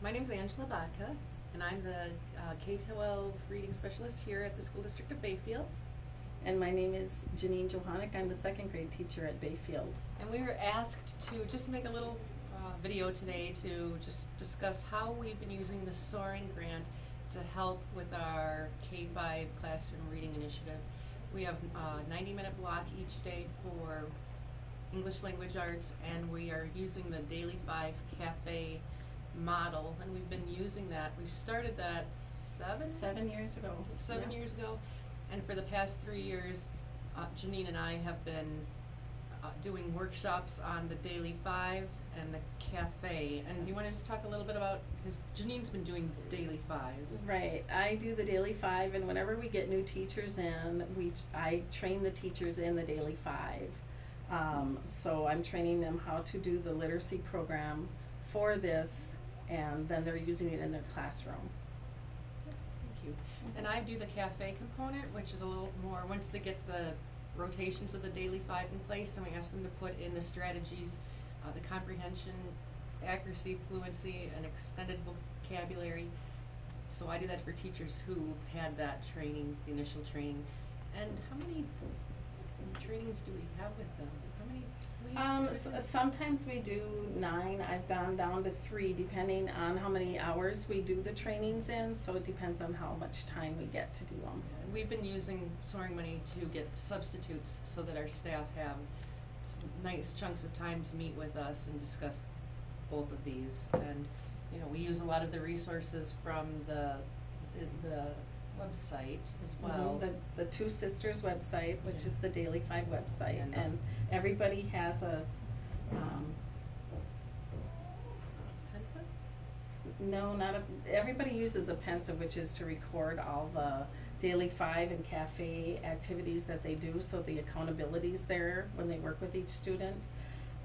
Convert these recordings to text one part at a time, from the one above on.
My name is Angela Vodka, and I'm the uh, K-12 reading specialist here at the School District of Bayfield. And my name is Janine Johannek, I'm the second grade teacher at Bayfield. And we were asked to just make a little uh, video today to just discuss how we've been using the Soaring Grant to help with our K-5 classroom reading initiative. We have a 90-minute block each day for English language arts, and we are using the Daily Five Cafe model, and we've been using that. We started that seven? Seven years ago. seven Yeah. years ago. And for the past three years, uh, Janine and I have been uh, doing workshops on the Daily Five and the cafe. And do you want to just talk a little bit about, because Janine's been doing Daily Five. Right, I do the daily five, and whenever we get new teachers in, we, I train the teachers in the daily five. Um, so I'm training them how to do the literacy program for this, and then they're using it in their classroom. Thank you. And I do the cafe component, which is a little more, once they get the rotations of the Daily Five in place, then we ask them to put in the strategies, uh, the comprehension, accuracy, fluency, and extended vocabulary. So I do that for teachers who've had that training, the initial training. And how many trainings do we have with them? Many? we Um, s- sometimes we do nine, I've gone down to three, depending on how many hours we do the trainings in, so it depends on how much time we get to do them. We've been using soaring money to get substitutes so that our staff have s- nice chunks of time to meet with us and discuss both of these. And, you know, we use a lot of the resources from the, the, the website as well. Mhm, The, the Two Sisters website, which is the Daily Five website, And- and everybody has a, um, no, not a, everybody uses a Pensieve, which is to record all the Daily Five and cafe activities that they do, so the accountability's there when they work with each student.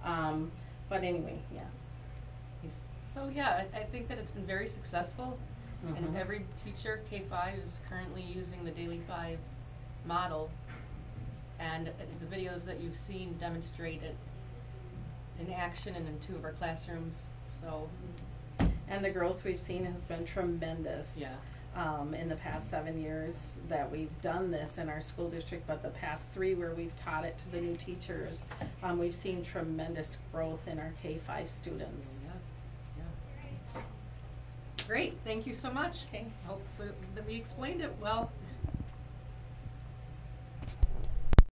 Um, but anyway, yeah. Yes. So, yeah, I, I think that it's been very successful. And Mhm. every teacher, K five, is currently using the Daily Five model. And uh, the videos that you've seen demonstrate it in action and in two of our classrooms, so, And the growth we've seen has been tremendous. Yeah. Um, in the past seven years that we've done this in our school district, but the past three where we've taught it to the new teachers, um, we've seen tremendous growth in our K five students. yeah, yeah. Great, thank you so much. Okay. Hope that we explained it well.